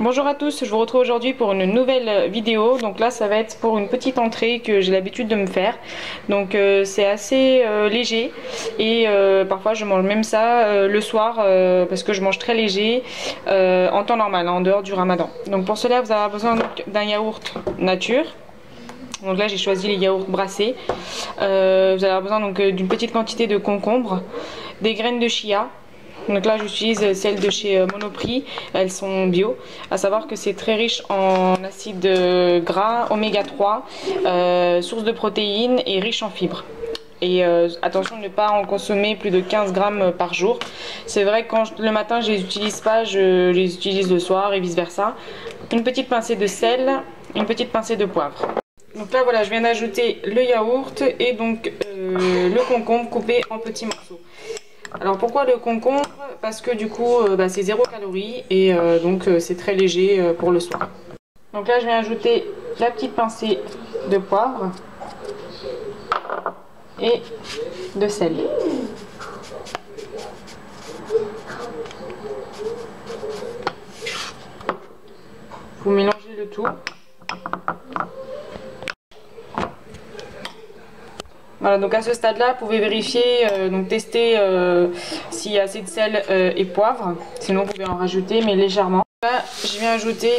Bonjour à tous, je vous retrouve aujourd'hui pour une nouvelle vidéo. Donc là ça va être pour une petite entrée que j'ai l'habitude de me faire. Donc euh, c'est assez euh, léger et euh, parfois je mange même ça le soir parce que je mange très léger en temps normal, en dehors du ramadan. Donc pour cela vous avez besoin d'un yaourt nature. Donc là j'ai choisi les yaourts brassés. vous allez avoir besoin d'une petite quantité de concombre, des graines de chia, donc là j'utilise celles de chez euh, Monoprix, elles sont bio. À savoir que c'est très riche en acides gras, oméga 3, euh, source de protéines et riche en fibres. Et euh, attention de ne pas en consommer plus de 15 grammes par jour. C'est vrai que quand le matin je les utilise pas, je les utilise le soir et vice versa. Une petite pincée de sel, une petite pincée de poivre. Donc là voilà, je viens d'ajouter le yaourt et donc le concombre coupé en petits morceaux. Alors pourquoi le concombre? Parce que du coup euh, bah, c'est zéro calorie et euh, donc euh, c'est très léger pour le soir. Donc là je vais ajouter la petite pincée de poivre et de sel. Vous mélangez le tout. Voilà, donc à ce stade-là, vous pouvez vérifier, euh, donc tester euh, s'il y a assez de sel euh, et poivre. Sinon, vous pouvez en rajouter, mais légèrement. Là, je viens ajouter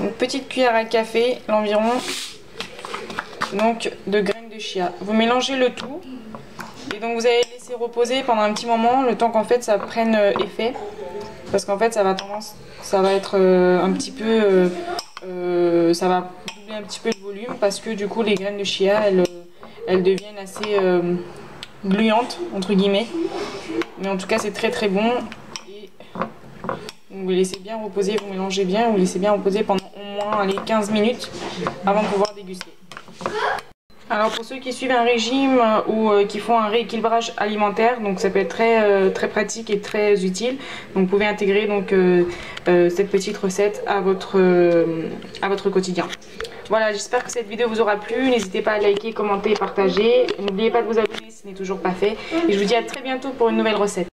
une petite cuillère à café, l'environ, donc de graines de chia. Vous mélangez le tout et donc vous allez laisser reposer pendant un petit moment, le temps qu'en fait ça prenne effet. Parce qu'en fait, ça va tendance, ça va être un petit peu, ça va un petit peu de volume parce que du coup les graines de chia elles, elles deviennent assez euh, gluantes entre guillemets mais en tout cas c'est très très bon et vous laissez bien reposer, vous mélangez bien, vous laissez bien reposer pendant au moins les 15 minutes avant de pouvoir déguster. Alors pour ceux qui suivent un régime ou euh, qui font un rééquilibrage alimentaire, donc ça peut être très, euh, pratique et très utile. Vous pouvez intégrer donc, cette petite recette à votre quotidien. Voilà, j'espère que cette vidéo vous aura plu. N'hésitez pas à liker, commenter partager. N'oubliez pas de vous abonner si ce n'est toujours pas fait. Et je vous dis à très bientôt pour une nouvelle recette.